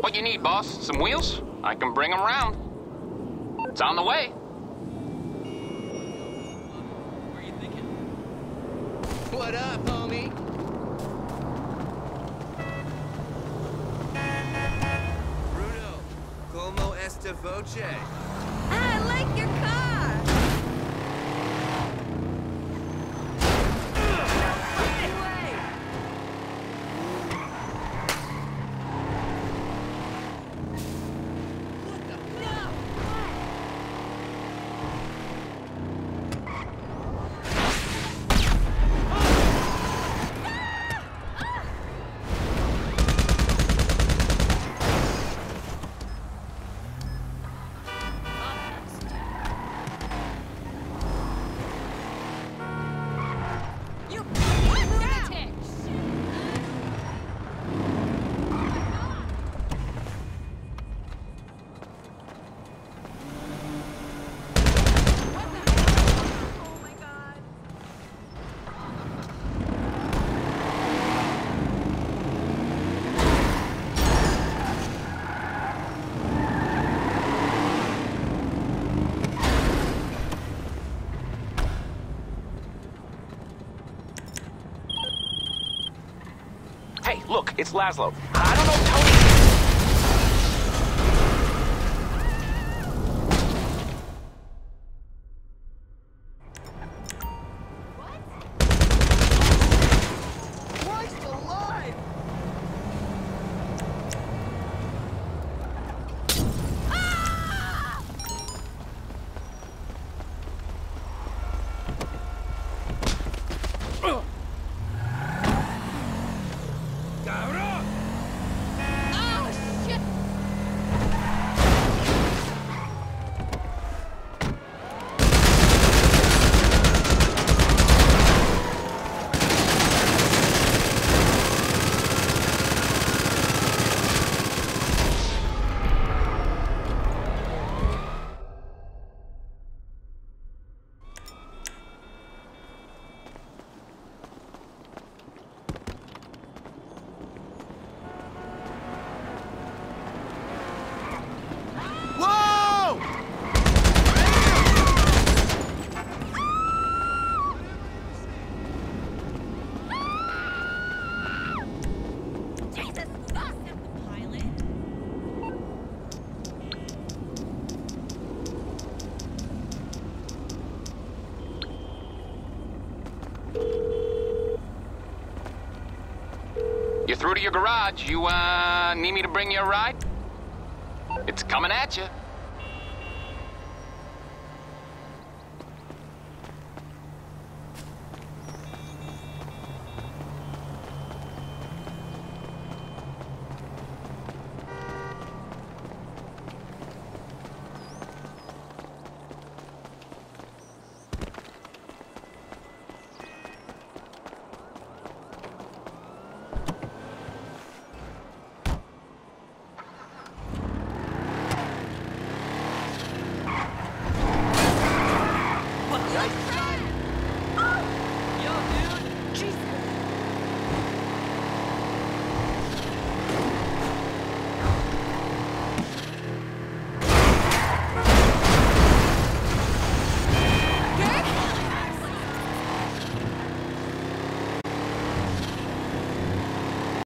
What you need, boss? Some wheels? I can bring them round. It's on the way. Where you thinking? What up, homie? Bruno, como esta voce? I like your car. Hey, look, it's Laszlo. I don't know through to your garage. You, uh, need me to bring you a ride? It's coming at you.